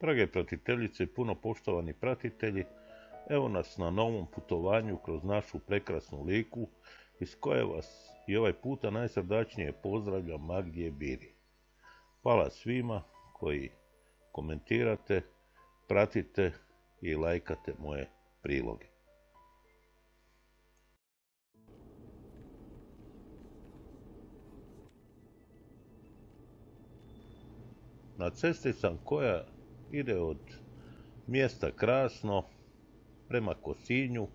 Drage pratiteljice puno poštovani pratitelji, evo nas na novom putovanju kroz našu prekrasnu liku, iz koje vas i ovaj puta najsrdačnije pozdravljam Magdje Biri. Hvala svima koji komentirate, pratite i lajkate moje priloge. Na cesti sam koja ide od mjesta Krasno prema Kosinju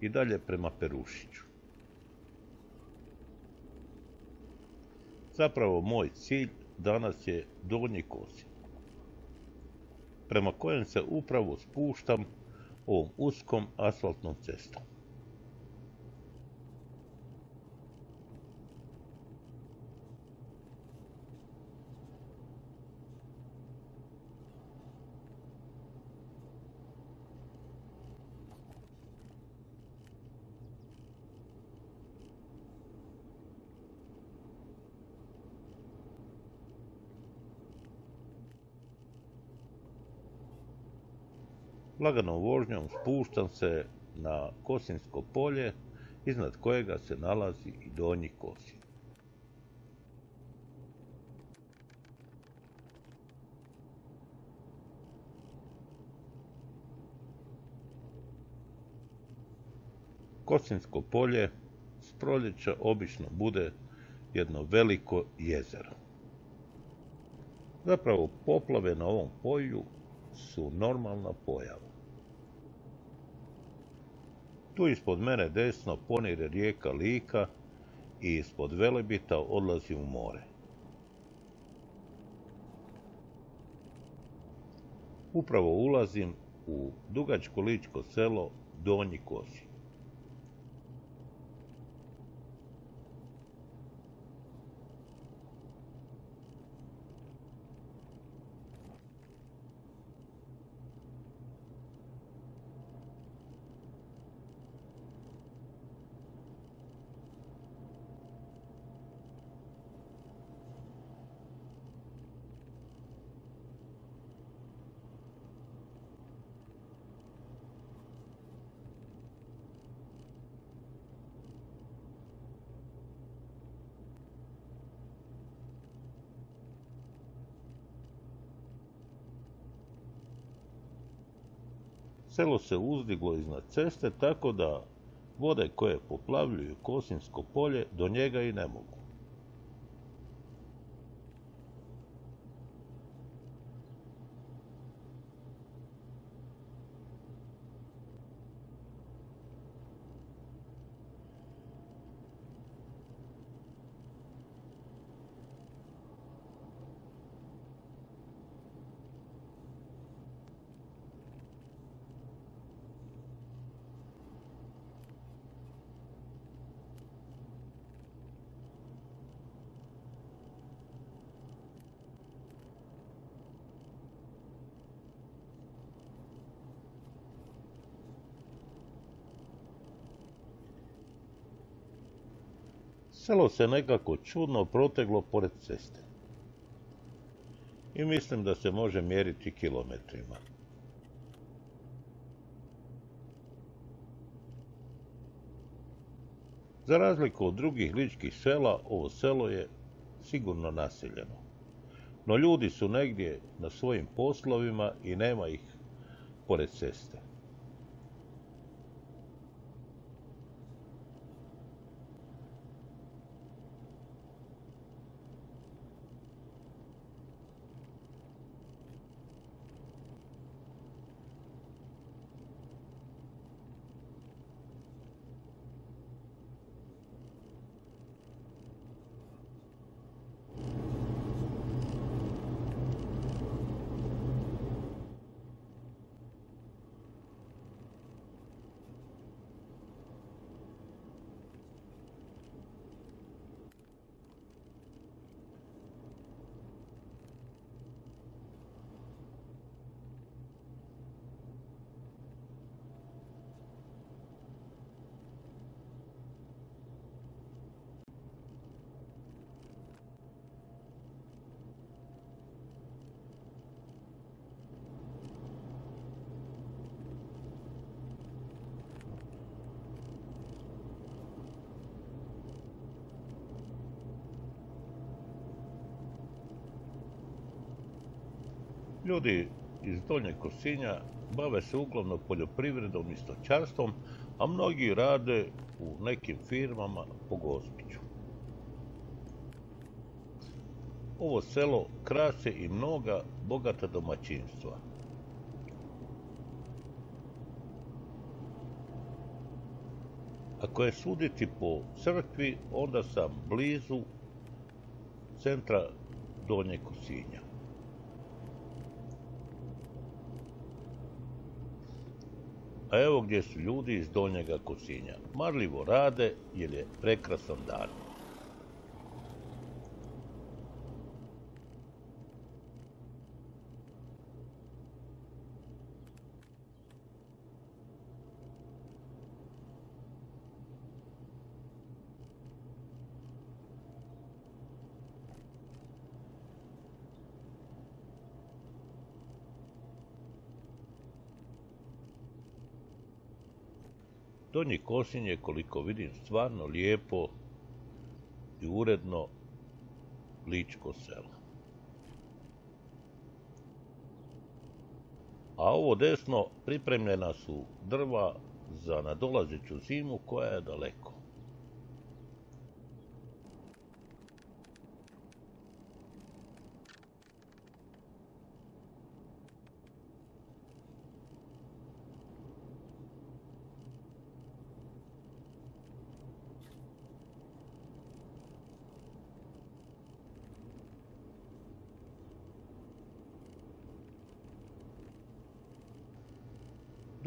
i dalje prema Perušiću. Zapravo moj cilj danas je Donji Kosin, prema kojem se upravo spuštam ovom uskom asfaltnom cestom. Laganom vožnjom spuštam se na Kosinsko polje, iznad kojega se nalazi i Donji Kosin. Kosinsko polje s proljeća obično bude jedno veliko jezero. Zapravo poplave na ovom polju su normalna pojava. Tu ispod mene desno ponire rijeka Lika i ispod Velebita odlazi u more. Upravo ulazim u dugačko ličko selo Donji Kosi. Selo se uzdiglo iznad ceste tako da vode koje poplavljuju Kosinsko polje do njega i ne mogu. Selo se nekako čudno proteglo pored ceste. I mislim da se može mjeriti kilometrima. Za razliku od drugih ličkih sela, ovo selo je sigurno naseljeno. No ljudi su negdje na svojim poslovima i nema ih pored ceste. Ljudi iz Donjeg Kosinja bave se uglavnom poljoprivredom i stočarstvom, a mnogi rade u nekim firmama po Gospiću. Ovo selo krase i mnoga bogata domaćinstva. Ako je suditi po crkvi, onda sam blizu centra Donje Kosinja. A evo gdje su ljudi iz Donjega Kosinja. Marljivo rade jer je prekrasan dan. Donji Kosinj je, koliko vidim, stvarno lijepo i uredno ličko selo. A ovo desno pripremljena su drva za nadolazeću zimu koja je daleko.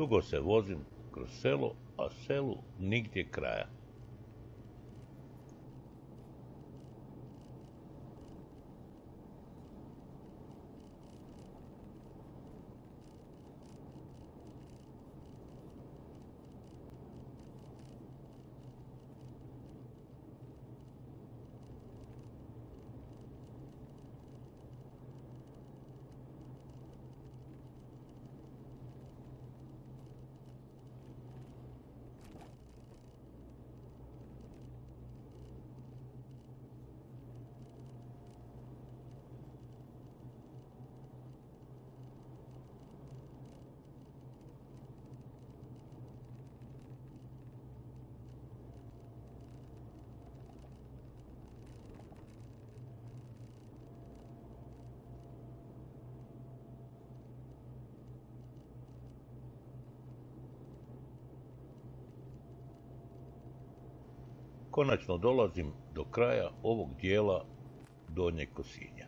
Dugo se vozim kroz selo, a selu nigdje kraja. Konačno dolazim do kraja ovog dijela Donjeg Kosinja.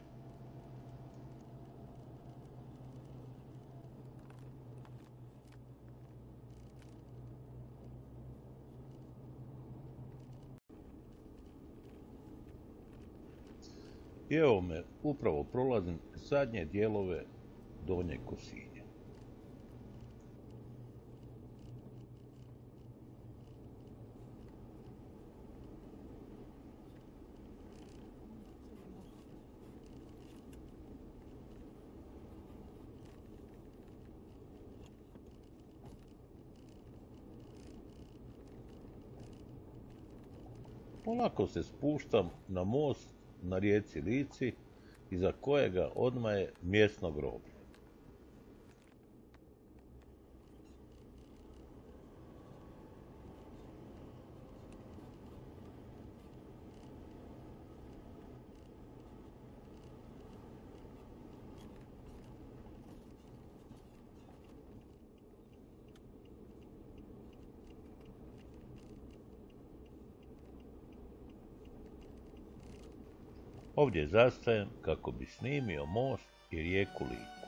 I evo me, upravo prolazim zadnje dijelove Donjeg Kosinja. Polako se spuštam na most na rijeci Lici, iza kojega odmaje mjesno groblje. Ovdje zastajem kako bi snimio most i rijeku Liku.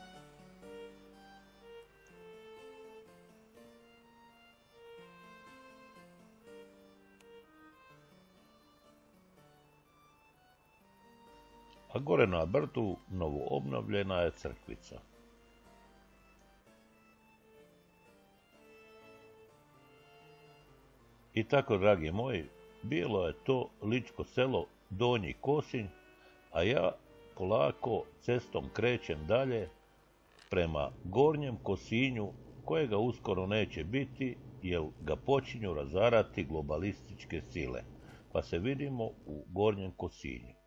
A gore na brdu novo obnovljena je crkvica. I tako, dragi moji, bilo je to ličko selo Donji Kosinj a ja polako cestom krećem dalje prema gornjem Kosinju kojega uskoro neće biti jer ga počinju razarati globalističke sile. Pa se vidimo u gornjem Kosinju.